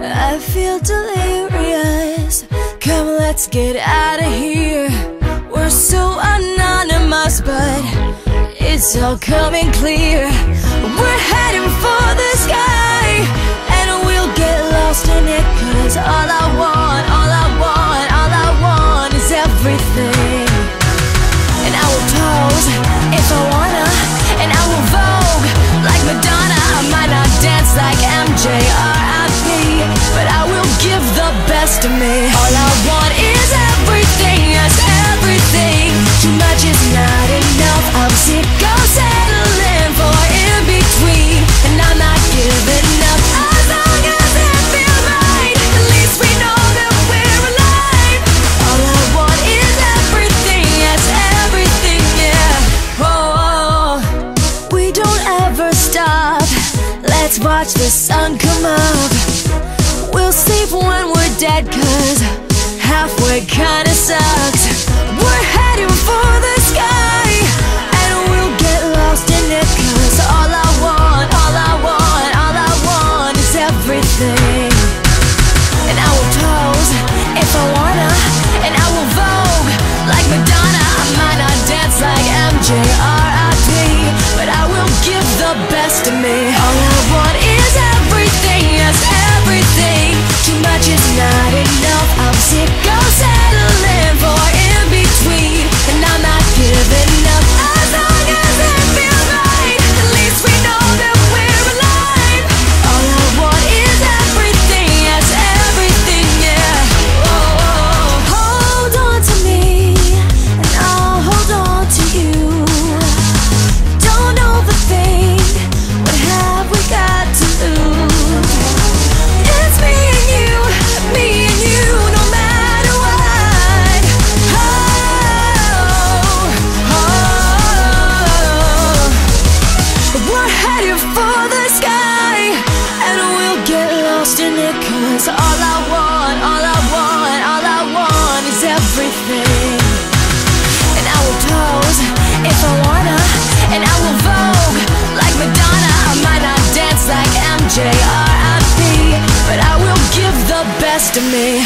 I feel delirious. Come, let's get out of here. We're so anonymous, but it's all coming clear. We're heading for the sky, and we'll get lost in it. Cause all I want, all I want, all I want is everything. And I will pose if I wanna, and I will vogue like Madonna. I might not dance like MJ R.I.P., but I will give the best of me. All I want is everything, yes, everything. Too much is not enough. I'm sick of settling for in between, and I'm not giving up. As long as it feels right, at least we know that we're alive. All I want is everything, yes, everything, yeah. Oh, we don't ever stop. Let's watch the sun come up. We'll sleep when we're dead, cause halfway kinda sucks. We're heading for the sky, and we'll get lost in it, cause all I want, all I want, all I want is everything. And I will pose if I wanna, and I will vogue like Madonna. I might not dance like MJ R.I.P., but I will give the best of me. For the sky, and we'll get lost in all I want, all I want, all I want is everything. And I will pose if I wanna, and I will vogue like Madonna. I might not dance like MJ but I will give the best of me.